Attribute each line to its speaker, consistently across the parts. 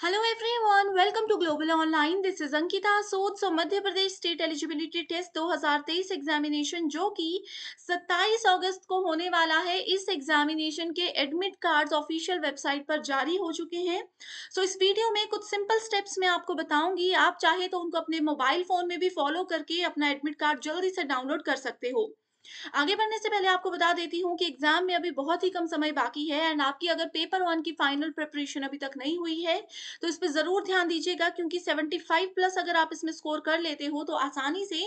Speaker 1: Hello everyone, welcome to Global Online. This is Ankita Sood. So Madhya Pradesh state eligibility test 2023 examination जो कि 27 अगस्त को होने वाला है इस एग्जामिनेशन के एडमिट कार्ड्स ऑफिशियल वेबसाइट पर जारी हो चुके हैं सो so, इस वीडियो में कुछ सिंपल स्टेप्स मैं आपको बताऊँगी आप चाहे तो उनको अपने मोबाइल फ़ोन में भी फॉलो करके अपना एडमिट कार्ड जल्दी से डाउनलोड कर सकते हो आगे बढ़ने से पहले आपको बता देती हूँ कि एग्ज़ाम में अभी बहुत ही कम समय बाकी है एंड आपकी अगर पेपर वन की फाइनल प्रिपरेशन अभी तक नहीं हुई है तो इस पर ज़रूर ध्यान दीजिएगा क्योंकि 75 प्लस अगर आप इसमें स्कोर कर लेते हो तो आसानी से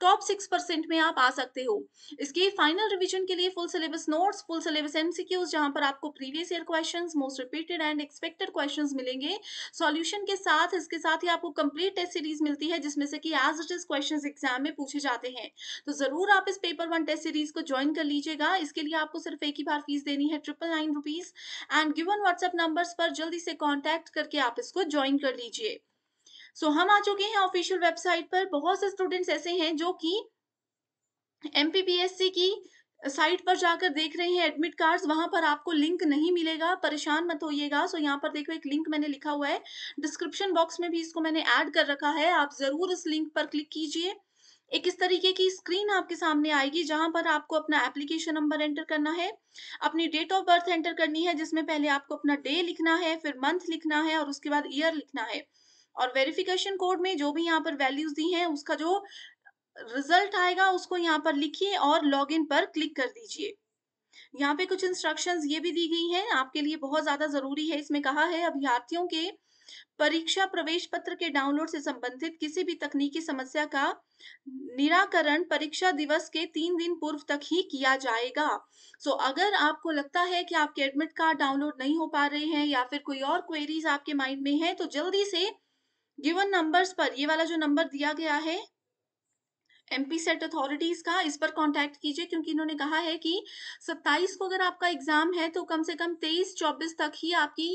Speaker 1: टॉप सिक्स परसेंट में आप आ सकते हो। इसके फाइनल रिविजन के लिए full syllabus notes full syllabus MCQs जहाँ पर आपको previous year questions most repeated and expected questions मिलेंगे। सॉल्यूशन के साथ, इसके साथ ही आपको कंप्लीट टेस्ट सीरीज़ मिलती है, जिसमें से कि as it is questions exam में पूछे जाते हैं। तो ज़रूर आप इस पेपर वन टेस्ट सीरीज़ को ज्वाइन कर लीजिएगा। इसके लिए आपको सिर्फ़ एक ही बार फ़ीस देनी है triple nine rupees and given WhatsApp numbers पर जल्दी से कॉन्टैक्ट करके आप इसको ज्वाइन कर लीजिए। सो so, हम आ चुके हैं ऑफिशियल वेबसाइट पर। बहुत से स्टूडेंट्स ऐसे हैं जो कि एमपीपीएससी की साइट पर जाकर देख रहे हैं एडमिट कार्ड्स वहाँ पर आपको लिंक नहीं मिलेगा। परेशान मत होइएगा। सो यहाँ पर देखो एक लिंक मैंने लिखा हुआ है। डिस्क्रिप्शन बॉक्स में भी इसको मैंने ऐड कर रखा है। आप ज़रूर इस लिंक पर क्लिक कीजिए। एक इस तरीके की स्क्रीन आपके सामने आएगी, जहाँ पर आपको अपना एप्लीकेशन नंबर एंटर करना है, अपनी डेट ऑफ़ बर्थ एंटर करनी है, जिसमें पहले आपको अपना डे लिखना है, फिर मंथ लिखना है और उसके बाद ईयर लिखना है। और वेरिफिकेशन कोड में जो भी यहाँ पर वैल्यूज़ दी हैं, उसका जो रिज़ल्ट आएगा, उसको यहाँ पर लिखिए और लॉगिन पर क्लिक कर दीजिए। यहाँ पे कुछ इंस्ट्रक्शंस ये भी दी गई हैं, आपके लिए बहुत ज़्यादा ज़रूरी है, इसमें कहा है अभ्यर्थियों के परीक्षा प्रवेश पत्र के डाउनलोड से संबंधित किसी भी तकनीकी समस्या का निराकरण परीक्षा दिवस के तीन दिन पूर्व तक ही किया जाएगा। सो so, अगर आपको लगता है कि आपके एडमिट कार्ड डाउनलोड नहीं हो पा रहे हैं या फिर कोई और क्वेरीज आपके माइंड में है तो जल्दी से गिवन नंबर्स पर ये वाला जो नंबर दिया गया है एमपी सेट अथॉरिटीज का इस पर कांटेक्ट कीजिए, क्योंकि इन्होंने कहा है कि 27 को अगर आपका एग्ज़ाम है तो कम से कम 23 24 तक ही आपकी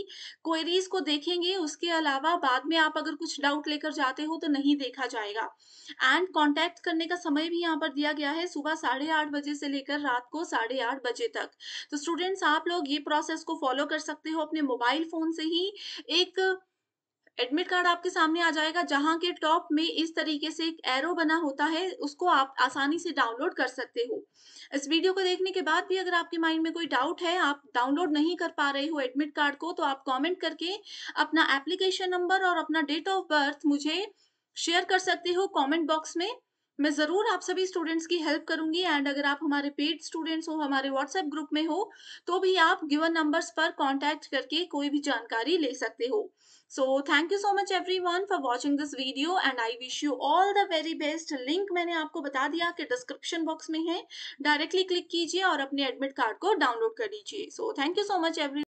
Speaker 1: क्वेरीज को देखेंगे। उसके अलावा बाद में आप अगर कुछ डाउट लेकर जाते हो तो नहीं देखा जाएगा। एंड कांटेक्ट करने का समय भी यहाँ पर दिया गया है, सुबह साढ़े आठ बजे से लेकर रात को साढ़े आठ बजे तक। तो स्टूडेंट्स आप लोग ये प्रोसेस को फॉलो कर सकते हो अपने मोबाइल फ़ोन से ही। एक एडमिट कार्ड आपके सामने आ जाएगा, जहाँ के टॉप में इस तरीके से एक एरो बना होता है, उसको आप आसानी से डाउनलोड कर सकते हो। इस वीडियो को देखने के बाद भी अगर आपके माइंड में कोई डाउट है, आप डाउनलोड नहीं कर पा रहे हो एडमिट कार्ड को तो आप कमेंट करके अपना एप्लीकेशन नंबर और अपना डेट ऑफ़ बर्थ मुझे शेयर कर सकते हो कॉमेंट बॉक्स में। मैं ज़रूर आप सभी स्टूडेंट्स की हेल्प करूँगी एंड अगर आप हमारे पेड स्टूडेंट्स हो, हमारे व्हाट्सएप ग्रुप में हो तो भी आप गिवन नंबर्स पर कांटेक्ट करके कोई भी जानकारी ले सकते हो। So thank you so much everyone for watching this video and I wish you all the very best link मैंने आपको बता दिया कि डिस्क्रिप्शन बॉक्स में है। डायरेक्टली क्लिक कीजिए और अपने एडमिट कार्ड को डाउनलोड कर लीजिए। So thank you so much every